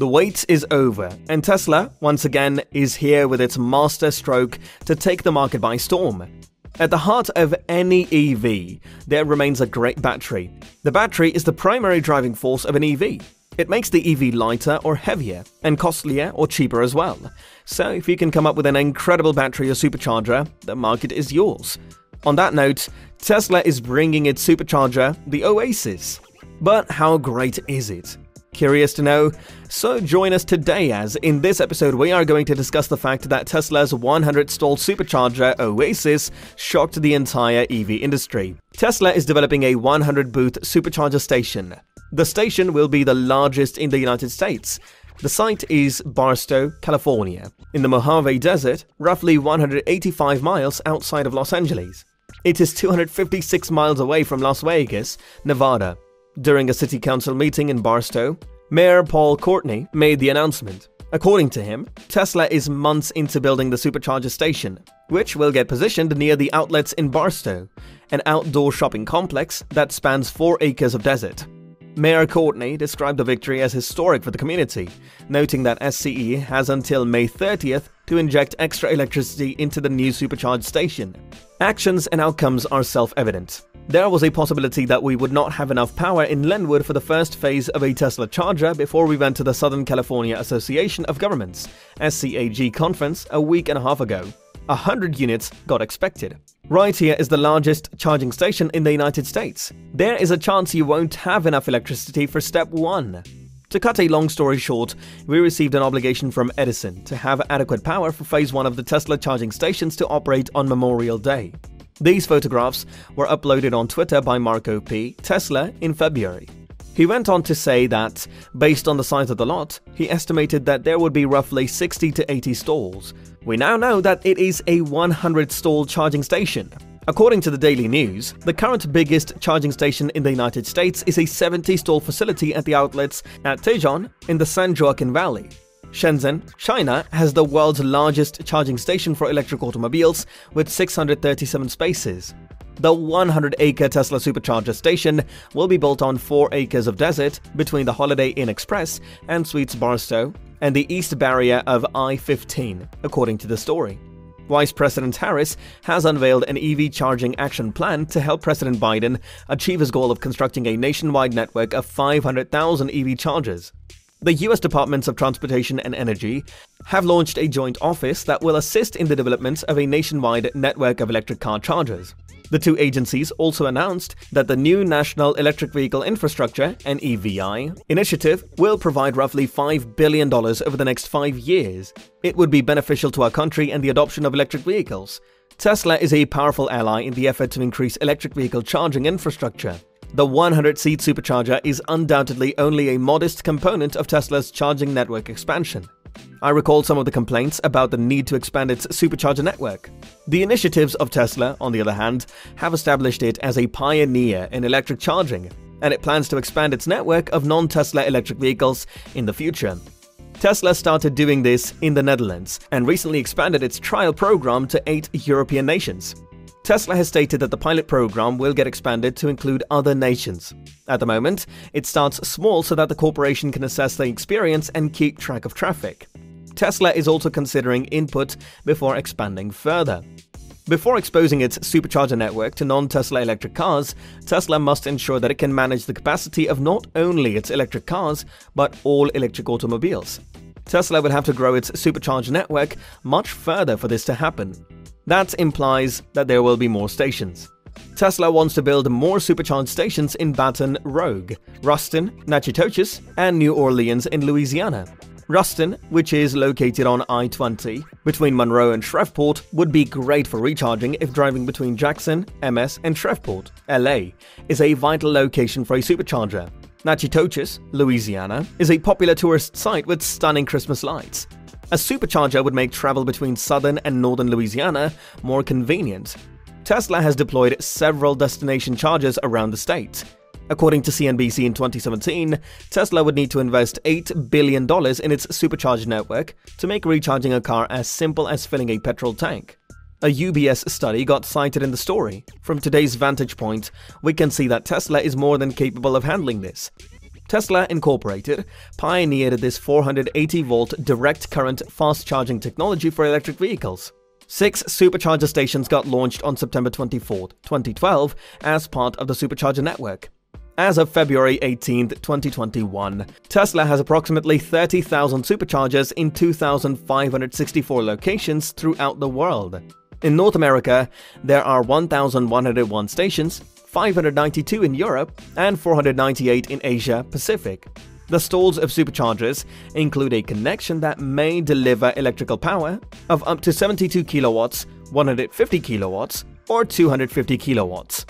The wait is over, and Tesla, once again, is here with its master stroke to take the market by storm. At the heart of any EV, there remains a great battery. The battery is the primary driving force of an EV. It makes the EV lighter or heavier, and costlier or cheaper as well. So, if you can come up with an incredible battery or supercharger, the market is yours. On that note, Tesla is bringing its supercharger, the Oasis. But how great is it? Curious to know? So join us today as in this episode we are going to discuss the fact that Tesla's 100 stall supercharger Oasis shocked the entire EV industry. Tesla is developing a 100 booth supercharger station. The station will be the largest in the United States. The site is Barstow, California, in the Mojave Desert, roughly 185 miles outside of Los Angeles. It is 256 miles away from Las Vegas, Nevada, during a city council meeting in Barstow, Mayor Paul Courtney made the announcement. According to him, Tesla is months into building the supercharger station, which will get positioned near the outlets in Barstow, an outdoor shopping complex that spans four acres of desert. Mayor Courtney described the victory as historic for the community, noting that SCE has until May 30th to inject extra electricity into the new supercharged station. Actions and outcomes are self-evident. There was a possibility that we would not have enough power in Lenwood for the first phase of a Tesla charger before we went to the Southern California Association of Governments SCAG conference a week and a half ago. 100 units got expected. Right here is the largest charging station in the United States. There is a chance you won't have enough electricity for step 1. To cut a long story short, we received an obligation from Edison to have adequate power for phase 1 of the Tesla charging stations to operate on Memorial Day. These photographs were uploaded on Twitter by Marco P. Tesla in February. He went on to say that, based on the size of the lot, he estimated that there would be roughly 60 to 80 stalls. We now know that it is a 100 stall charging station. According to the Daily News, the current biggest charging station in the United States is a 70 stall facility at the outlets at Tejon in the San Joaquin Valley. Shenzhen, China, has the world's largest charging station for electric automobiles with 637 spaces. The 100-acre Tesla supercharger station will be built on 4 acres of desert between the Holiday Inn Express and Suites Barstow and the east barrier of I-15, according to the story. Vice President Harris has unveiled an EV charging action plan to help President Biden achieve his goal of constructing a nationwide network of 500,000 EV chargers. The US Departments of Transportation and Energy have launched a joint office that will assist in the development of a nationwide network of electric car chargers. The two agencies also announced that the new National Electric Vehicle Infrastructure (NEVI) initiative will provide roughly $5 billion over the next five years. It would be beneficial to our country and the adoption of electric vehicles. Tesla is a powerful ally in the effort to increase electric vehicle charging infrastructure. The 100-seat supercharger is undoubtedly only a modest component of Tesla's charging network expansion. I recall some of the complaints about the need to expand its supercharger network. The initiatives of Tesla, on the other hand, have established it as a pioneer in electric charging, and it plans to expand its network of non-Tesla electric vehicles in the future. Tesla started doing this in the Netherlands and recently expanded its trial program to eight European nations. Tesla has stated that the pilot program will get expanded to include other nations. At the moment, it starts small so that the corporation can assess the experience and keep track of traffic. Tesla is also considering input before expanding further. Before exposing its supercharger network to non-Tesla electric cars, Tesla must ensure that it can manage the capacity of not only its electric cars, but all electric automobiles. Tesla would have to grow its supercharger network much further for this to happen. That implies that there will be more stations. Tesla wants to build more supercharged stations in Baton Rouge, Ruston, Natchitoches, and New Orleans in Louisiana. Ruston, which is located on I-20 between Monroe and Shreveport, would be great for recharging if driving between Jackson, MS, and Shreveport, LA, is a vital location for a supercharger. Natchitoches, Louisiana, is a popular tourist site with stunning Christmas lights. A supercharger would make travel between southern and northern Louisiana more convenient. Tesla has deployed several destination chargers around the state. According to CNBC in 2017, Tesla would need to invest $8 billion in its supercharger network to make recharging a car as simple as filling a petrol tank. A UBS study got cited in the story. From today's vantage point, we can see that Tesla is more than capable of handling this. Tesla Incorporated pioneered this 480 volt direct current fast charging technology for electric vehicles. Six supercharger stations got launched on September 24, 2012, as part of the supercharger network. As of February 18, 2021, Tesla has approximately 30,000 superchargers in 2,564 locations throughout the world. In North America, there are 1,101 stations, 592 in Europe, and 498 in Asia Pacific. The stalls of superchargers include a connection that may deliver electrical power of up to 72 kilowatts, 150 kilowatts, or 250 kilowatts.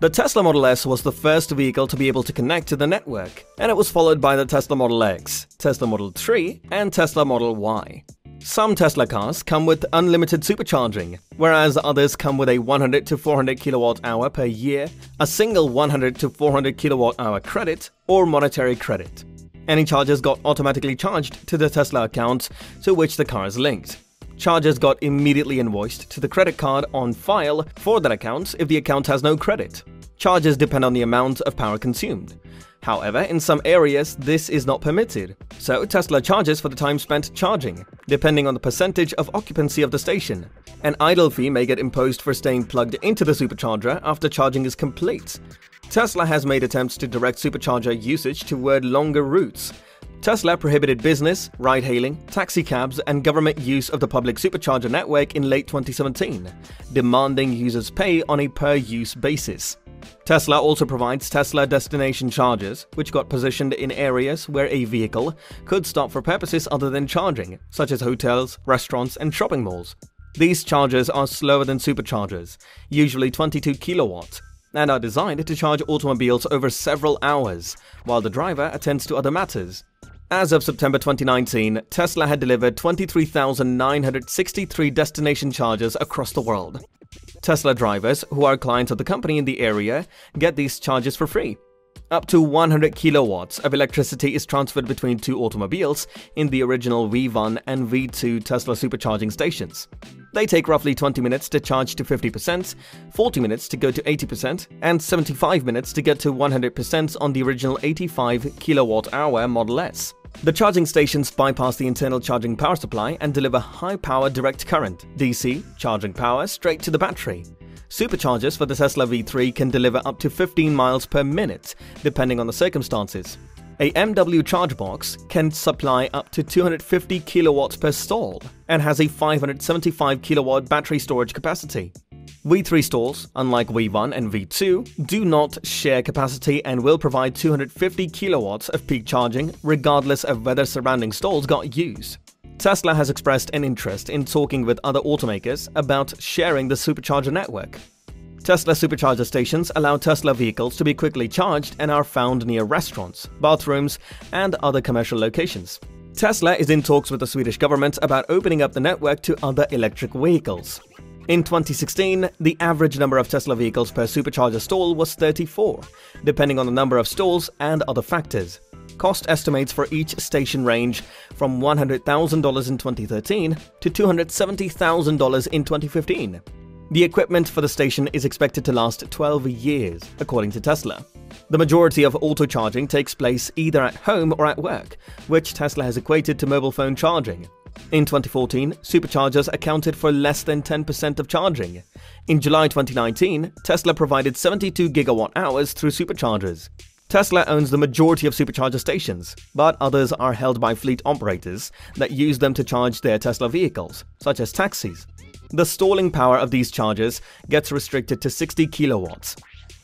The Tesla Model S was the first vehicle to be able to connect to the network, and it was followed by the Tesla Model X, Tesla Model 3, and Tesla Model Y. Some Tesla cars come with unlimited supercharging, whereas others come with a 100 to 400 kilowatt hour per year, a single 100 to 400 kilowatt hour credit, or monetary credit. Any charges got automatically charged to the Tesla account to which the car is linked. Charges got immediately invoiced to the credit card on file for that account if the account has no credit. Charges depend on the amount of power consumed. However, in some areas, this is not permitted, so Tesla charges for the time spent charging, depending on the percentage of occupancy of the station. An idle fee may get imposed for staying plugged into the supercharger after charging is complete. Tesla has made attempts to direct supercharger usage toward longer routes. Tesla prohibited business, ride-hailing, taxi cabs, and government use of the public supercharger network in late 2017, demanding users pay on a per-use basis. Tesla also provides Tesla destination chargers, which got positioned in areas where a vehicle could stop for purposes other than charging, such as hotels, restaurants, and shopping malls. These chargers are slower than superchargers, usually 22 kilowatts, and are designed to charge automobiles over several hours, while the driver attends to other matters. As of September 2019, Tesla had delivered 23,963 destination chargers across the world. Tesla drivers, who are clients of the company in the area, get these charges for free. Up to 100 kilowatts of electricity is transferred between two automobiles in the original V1 and V2 Tesla supercharging stations. They take roughly 20 minutes to charge to 50%, 40 minutes to go to 80%, and 75 minutes to get to 100% on the original 85 kilowatt hour Model S. The charging stations bypass the internal charging power supply and deliver high-power direct current DC charging power straight to the battery. Superchargers for the Tesla V3 can deliver up to 15 miles per minute, depending on the circumstances. A MW charge box can supply up to 250 kilowatts per stall and has a 575 kilowatt battery storage capacity. V3 stalls, unlike V1 and V2, do not share capacity and will provide 250 kilowatts of peak charging regardless of whether surrounding stalls got used. Tesla has expressed an interest in talking with other automakers about sharing the supercharger network. Tesla supercharger stations allow Tesla vehicles to be quickly charged and are found near restaurants, bathrooms, and other commercial locations. Tesla is in talks with the Swedish government about opening up the network to other electric vehicles. In 2016, the average number of Tesla vehicles per supercharger stall was 34, depending on the number of stalls and other factors. Cost estimates for each station range from $100,000 in 2013 to $270,000 in 2015. The equipment for the station is expected to last 12 years, according to Tesla. The majority of auto charging takes place either at home or at work, which Tesla has equated to mobile phone charging. In 2014, superchargers accounted for less than 10% of charging. In July 2019, Tesla provided 72 gigawatt hours through superchargers. Tesla owns the majority of supercharger stations, but others are held by fleet operators that use them to charge their Tesla vehicles, such as taxis. The stalling power of these chargers gets restricted to 60 kilowatts,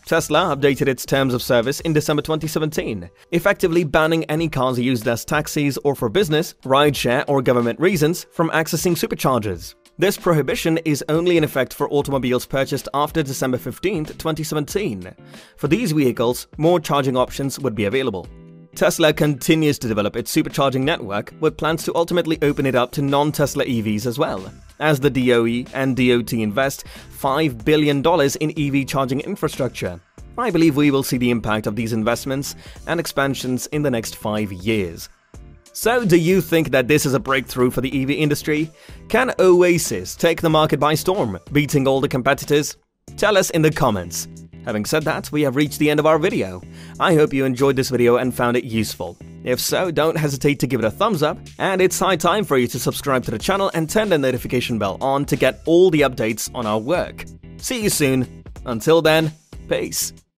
Tesla updated its terms of service in December 2017, effectively banning any cars used as taxis or for business, rideshare, or government reasons from accessing superchargers. This prohibition is only in effect for automobiles purchased after December 15, 2017. For these vehicles, more charging options would be available. Tesla continues to develop its supercharging network with plans to ultimately open it up to non-Tesla EVs as well, as the DOE and DOT invest $5 billion in EV charging infrastructure. I believe we will see the impact of these investments and expansions in the next five years. So, do you think that this is a breakthrough for the EV industry? Can Oasis take the market by storm, beating all the competitors? Tell us in the comments. Having said that, we have reached the end of our video. I hope you enjoyed this video and found it useful. If so, don't hesitate to give it a thumbs up, and it's high time for you to subscribe to the channel and turn the notification bell on to get all the updates on our work. See you soon. Until then, peace.